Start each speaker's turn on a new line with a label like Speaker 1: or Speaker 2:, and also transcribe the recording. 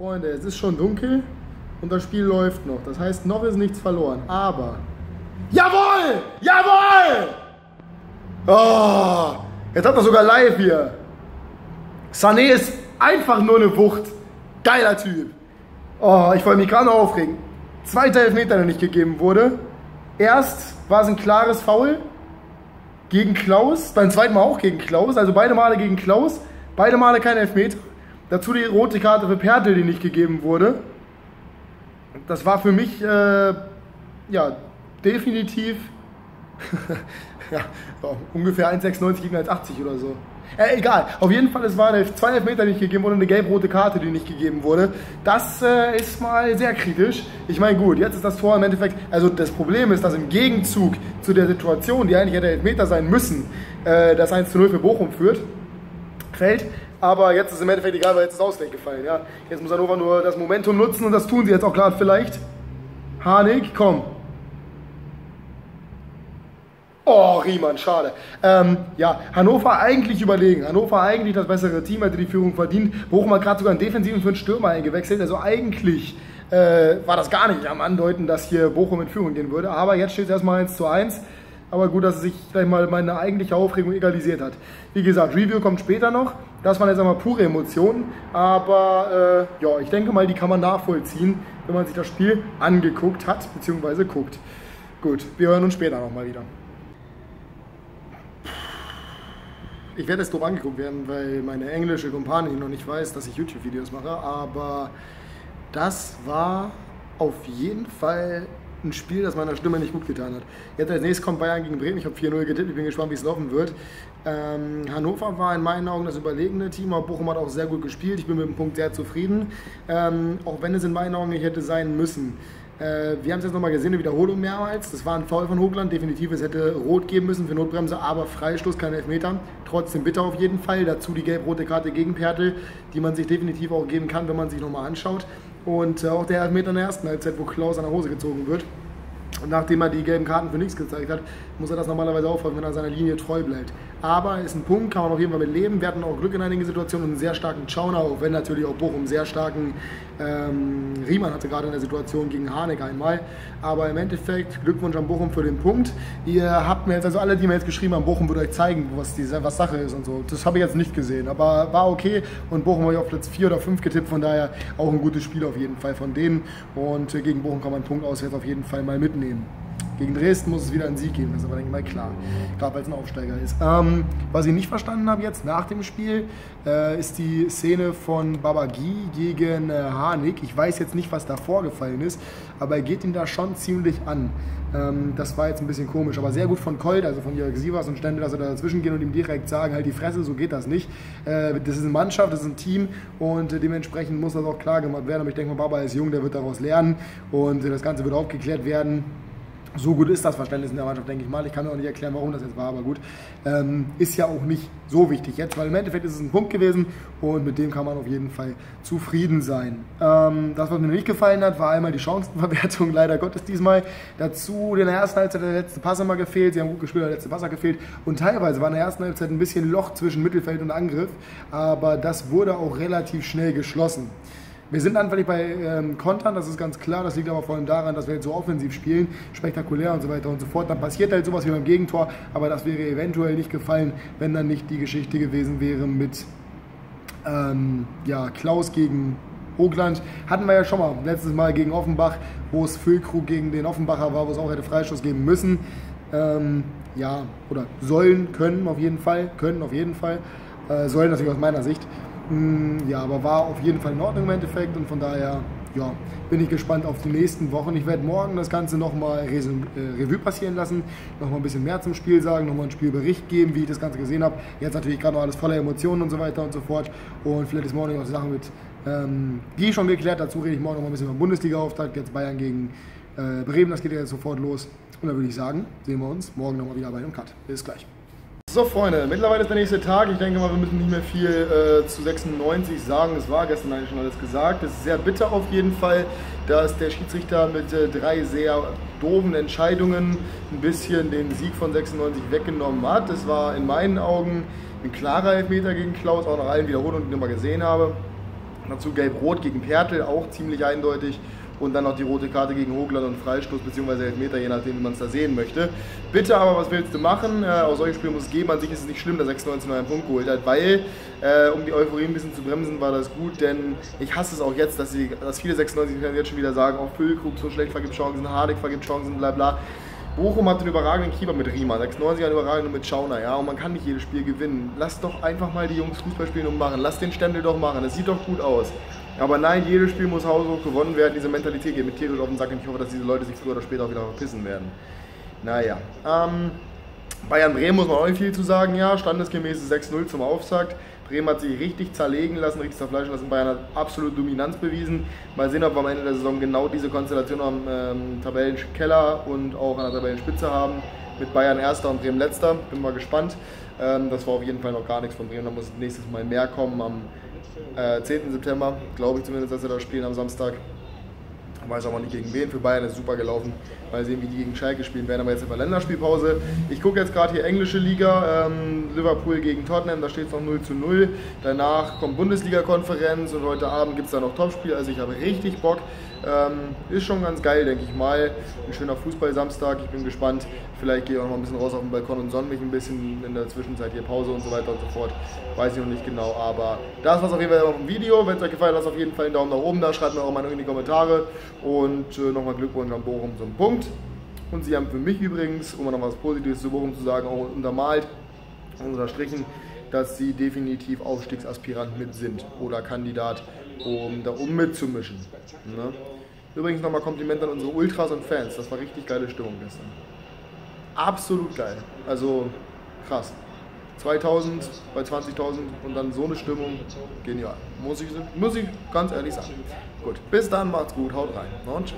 Speaker 1: Freunde, es ist schon dunkel und das Spiel läuft noch. Das heißt, noch ist nichts verloren. Aber. Jawohl! Jawohl! Oh, jetzt hat er sogar live hier. Sané ist einfach nur eine Wucht. Geiler Typ. Oh, ich wollte mich gerade noch aufregen. Zweiter Elfmeter, der nicht gegeben wurde. Erst war es ein klares Foul gegen Klaus, beim zweiten Mal auch gegen Klaus, also beide Male gegen Klaus, beide Male kein Elfmeter. Dazu die rote Karte für Pertel, die nicht gegeben wurde. Das war für mich, äh, ja, definitiv ja, ungefähr 1,96 gegen 1,80 oder so. Äh, egal, auf jeden Fall, es waren zwei Elfmeter, nicht gegeben und eine gelb-rote Karte, die nicht gegeben wurde. Das äh, ist mal sehr kritisch. Ich meine, gut, jetzt ist das Tor im Endeffekt, also das Problem ist, dass im Gegenzug zu der Situation, die eigentlich hätte Elfmeter sein müssen, äh, das 1 zu 0 für Bochum führt, fällt. Aber jetzt ist im Endeffekt egal, weil jetzt ist Ausgleich gefallen. Ja? Jetzt muss Hannover nur das Momentum nutzen und das tun sie jetzt auch gerade vielleicht. Harnik, komm, Oh, Riemann, schade. Ähm, ja, Hannover eigentlich überlegen. Hannover eigentlich das bessere Team, hätte die Führung verdient. Bochum hat gerade sogar einen Defensiven für einen Stürmer eingewechselt. Also eigentlich äh, war das gar nicht am Andeuten, dass hier Bochum in Führung gehen würde. Aber jetzt steht es erstmal 1 zu 1. Aber gut, dass es sich mal meine eigentliche Aufregung egalisiert hat. Wie gesagt, Review kommt später noch. Das waren jetzt einmal pure Emotionen. Aber äh, ja, ich denke mal, die kann man nachvollziehen, wenn man sich das Spiel angeguckt hat, beziehungsweise guckt. Gut, wir hören uns später nochmal wieder. ich werde jetzt doof angeguckt werden, weil meine englische Kumpanin noch nicht weiß, dass ich YouTube-Videos mache, aber das war auf jeden Fall ein Spiel, das meiner Stimme nicht gut getan hat. Jetzt als nächstes kommt Bayern gegen Bremen. Ich habe 4-0 getippt. Ich bin gespannt, wie es laufen wird. Ähm, Hannover war in meinen Augen das überlegene Team, aber Bochum hat auch sehr gut gespielt. Ich bin mit dem Punkt sehr zufrieden. Ähm, auch wenn es in meinen Augen nicht hätte sein müssen. Äh, wir haben es jetzt nochmal gesehen, eine Wiederholung mehrmals. Das war ein Foul von Hochland, definitiv. Es hätte rot geben müssen für Notbremse, aber Freistoß, kein Elfmeter. Trotzdem bitter auf jeden Fall. Dazu die gelb-rote Karte gegen Pertel, die man sich definitiv auch geben kann, wenn man sich nochmal anschaut. Und äh, auch der Elfmeter in der ersten Halbzeit, wo Klaus an der Hose gezogen wird. Und nachdem er die gelben Karten für nichts gezeigt hat, muss er das normalerweise aufhören, wenn er seiner Linie treu bleibt. Aber ist ein Punkt, kann man auf jeden Fall mit leben. Wir hatten auch Glück in einigen Situationen und einen sehr starken Schauner, auch wenn natürlich auch Bochum sehr starken ähm, Riemann hatte gerade in der Situation gegen Harnik einmal. Aber im Endeffekt Glückwunsch an Bochum für den Punkt. Ihr habt mir jetzt, also alle, die mir jetzt geschrieben haben, Bochum würde euch zeigen, was, die, was Sache ist und so. Das habe ich jetzt nicht gesehen, aber war okay. Und Bochum habe ich auf Platz 4 oder 5 getippt, von daher auch ein gutes Spiel auf jeden Fall von denen. Und äh, gegen Bochum kann man einen Punkt auswärts auf jeden Fall mal mitnehmen. William Gegen Dresden muss es wieder einen Sieg geben, das ist aber, denke ich mal, klar. Gerade weil es ein Aufsteiger ist. Ähm, was ich nicht verstanden habe jetzt nach dem Spiel, äh, ist die Szene von Babagi gegen äh, Harnik. Ich weiß jetzt nicht, was da vorgefallen ist, aber er geht ihn da schon ziemlich an. Ähm, das war jetzt ein bisschen komisch, aber sehr gut von Colt, also von Jörg Sievers und Stände, dass er da dazwischen gehen und ihm direkt sagen, halt die Fresse, so geht das nicht. Äh, das ist eine Mannschaft, das ist ein Team und äh, dementsprechend muss das auch klar gemacht werden. Aber ich denke mal, Baba ist jung, der wird daraus lernen und äh, das Ganze wird aufgeklärt werden so gut ist das Verständnis in der Mannschaft, denke ich mal. Ich kann mir auch nicht erklären, warum das jetzt war, aber gut. Ähm, ist ja auch nicht so wichtig jetzt, weil im Endeffekt ist es ein Punkt gewesen und mit dem kann man auf jeden Fall zufrieden sein. Ähm, das, was mir nicht gefallen hat, war einmal die Chancenverwertung, leider Gottes diesmal. Dazu in der ersten Halbzeit der letzte Pass immer gefehlt. Sie haben gut gespielt, der letzte Pass hat gefehlt. Und teilweise war in der ersten Halbzeit ein bisschen Loch zwischen Mittelfeld und Angriff, aber das wurde auch relativ schnell geschlossen. Wir sind anfällig bei ähm, Kontern, das ist ganz klar. Das liegt aber vor allem daran, dass wir jetzt so offensiv spielen, spektakulär und so weiter und so fort. Dann passiert halt sowas wie beim Gegentor, aber das wäre eventuell nicht gefallen, wenn dann nicht die Geschichte gewesen wäre mit ähm, ja, Klaus gegen Hochland. Hatten wir ja schon mal letztes Mal gegen Offenbach, wo es Füllkrug gegen den Offenbacher war, wo es auch hätte Freistoß geben müssen. Ähm, ja, oder sollen, können auf jeden Fall, können auf jeden Fall. Äh, sollen natürlich aus meiner Sicht. Mm, ja, aber war auf jeden Fall in Ordnung im Endeffekt und von daher ja, bin ich gespannt auf die nächsten Wochen. Ich werde morgen das Ganze nochmal äh, Revue passieren lassen, nochmal ein bisschen mehr zum Spiel sagen, nochmal einen Spielbericht geben, wie ich das Ganze gesehen habe. Jetzt natürlich gerade noch alles voller Emotionen und so weiter und so fort. Und vielleicht ist morgen noch Sachen mit, ähm, die schon geklärt. Dazu rede ich morgen nochmal ein bisschen über Bundesliga-Auftakt. Jetzt Bayern gegen äh, Bremen, das geht jetzt sofort los. Und dann würde ich sagen, sehen wir uns morgen nochmal wieder bei einem Cut. Bis gleich. So Freunde, mittlerweile ist der nächste Tag. Ich denke mal, wir müssen nicht mehr viel äh, zu 96 sagen. Es war gestern eigentlich schon alles gesagt. Es ist sehr bitter auf jeden Fall, dass der Schiedsrichter mit äh, drei sehr doofen Entscheidungen ein bisschen den Sieg von 96 weggenommen hat. Es war in meinen Augen ein klarer Elfmeter gegen Klaus, auch nach allen Wiederholungen, die ich mal gesehen habe. Dazu gelb-rot gegen Pertl, auch ziemlich eindeutig und dann noch die rote Karte gegen Hogland und Freistoß bzw. Elfmeter, je nachdem, wie man es da sehen möchte. Bitte aber, was willst du machen? Äh, aus solchen Spielen muss es geben. An sich ist es nicht schlimm, dass 96 nur einen Punkt geholt hat, weil, äh, um die Euphorie ein bisschen zu bremsen, war das gut, denn ich hasse es auch jetzt, dass, sie, dass viele 96-Fans jetzt schon wieder sagen, auch Füllkrug so schlecht vergibt Chancen, Hardik vergibt Chancen, bla bla. Bochum hat einen überragenden Keeper mit Riemann, 96 einen überragenden mit Schauner, ja, und man kann nicht jedes Spiel gewinnen. Lass doch einfach mal die Jungs Fußball spielen und machen. Lass den Stempel doch machen, das sieht doch gut aus. Aber nein, jedes Spiel muss haushoch gewonnen werden. Diese Mentalität geht mir tierisch auf den Sack und ich hoffe, dass diese Leute sich früher oder später auch wieder verpissen werden. Naja. Ähm, Bayern Bremen muss man auch nicht viel zu sagen, ja. Standesgemäß 6-0 zum Auftakt. Bremen hat sich richtig zerlegen lassen, richtig zerfleischen lassen. Bayern hat absolut Dominanz bewiesen. Mal sehen, ob wir am Ende der Saison genau diese Konstellation am ähm, Tabellenkeller und auch an der Tabellenspitze haben. Mit Bayern Erster und Bremen Letzter. Bin mal gespannt. Ähm, das war auf jeden Fall noch gar nichts von Bremen. Da muss nächstes Mal mehr kommen. Am äh, 10. September, glaube ich zumindest, dass sie da spielen am Samstag. Weiß aber nicht gegen wen. Für Bayern ist super gelaufen. Mal sehen, wie die gegen Schalke spielen werden. Aber jetzt der Länderspielpause. Ich gucke jetzt gerade hier englische Liga. Ähm, Liverpool gegen Tottenham. Da steht es noch 0 zu 0. Danach kommt Bundesliga-Konferenz und heute Abend gibt es da noch Topspiel. Also ich habe richtig Bock. Ähm, ist schon ganz geil, denke ich mal. Ein schöner Fußball-Samstag. Ich bin gespannt. Vielleicht gehe ich auch noch ein bisschen raus auf den Balkon und sonne mich ein bisschen in der Zwischenzeit hier Pause und so weiter und so fort. Weiß ich noch nicht genau, aber das war's auf jeden Fall dem Video. Wenn es euch gefallen hat, lasst auf jeden Fall einen Daumen nach oben da. Schreibt mir auch mal in die Kommentare und äh, nochmal Glückwunsch an Bochum zum Punkt. Und sie haben für mich übrigens, um noch was Positives zu Bochum zu sagen, auch untermalt und unterstrichen, dass sie definitiv Aufstiegsaspirant mit sind oder Kandidat, um da um mitzumischen. Ne? Übrigens nochmal Kompliment an unsere Ultras und Fans. Das war richtig geile Stimmung gestern. Absolut geil. Also krass. 2000 bei 20.000 und dann so eine Stimmung. Genial. Muss ich, muss ich ganz ehrlich sagen. Gut, bis dann, macht's gut, haut rein. Und.